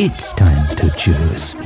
It's time to choose.